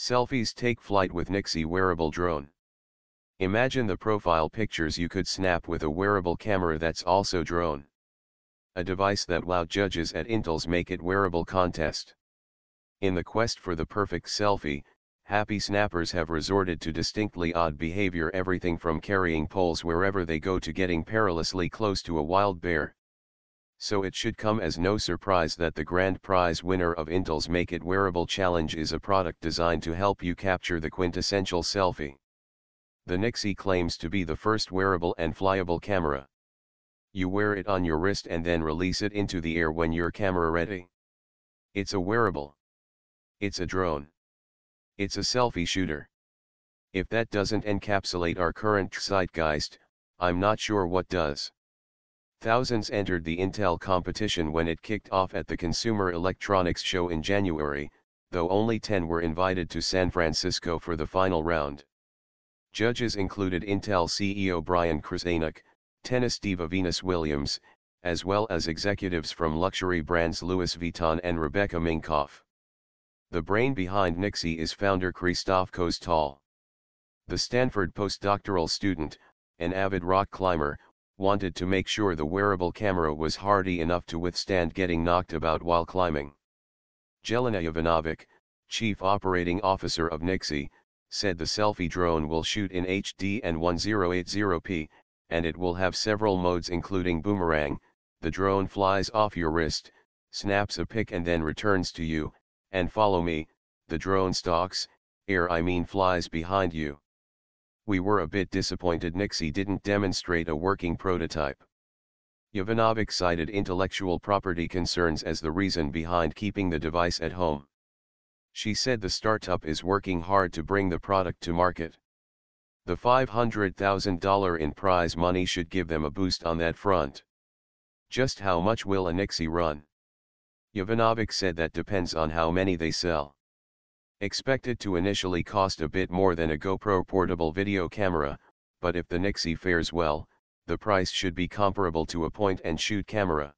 Selfies take flight with Nixie wearable drone. Imagine the profile pictures you could snap with a wearable camera that's also drone. A device that wowed judges at Intel's Make It Wearable contest. In the quest for the perfect selfie, happy snappers have resorted to distinctly odd behavior everything from carrying poles wherever they go to getting perilously close to a wild bear. So it should come as no surprise that the grand prize winner of Intel's Make It Wearable Challenge is a product designed to help you capture the quintessential selfie. The Nixie claims to be the first wearable and flyable camera. You wear it on your wrist and then release it into the air when you're camera ready. It's a wearable. It's a drone. It's a selfie shooter. If that doesn't encapsulate our current zeitgeist, I'm not sure what does. Thousands entered the Intel competition when it kicked off at the Consumer Electronics Show in January, though only 10 were invited to San Francisco for the final round. Judges included Intel CEO Brian Krzanich, tennis diva Venus Williams, as well as executives from luxury brands Louis Vuitton and Rebecca Minkoff. The brain behind Nixie is founder Christoph Kohstall. The Stanford postdoctoral student, an avid rock climber, wanted to make sure the wearable camera was hardy enough to withstand getting knocked about while climbing. Jelena Jovanovic, chief operating officer of Nixie, said the selfie drone will shoot in HD and 1080p, and it will have several modes including boomerang, the drone flies off your wrist, snaps a pic and then returns to you, and follow me, the drone stalks, air I mean flies behind you we were a bit disappointed Nixie didn't demonstrate a working prototype. Jovanovic cited intellectual property concerns as the reason behind keeping the device at home. She said the startup is working hard to bring the product to market. The $500,000 in prize money should give them a boost on that front. Just how much will a Nixie run? Jovanovic said that depends on how many they sell. Expected to initially cost a bit more than a GoPro portable video camera, but if the Nixie fares well, the price should be comparable to a point and shoot camera.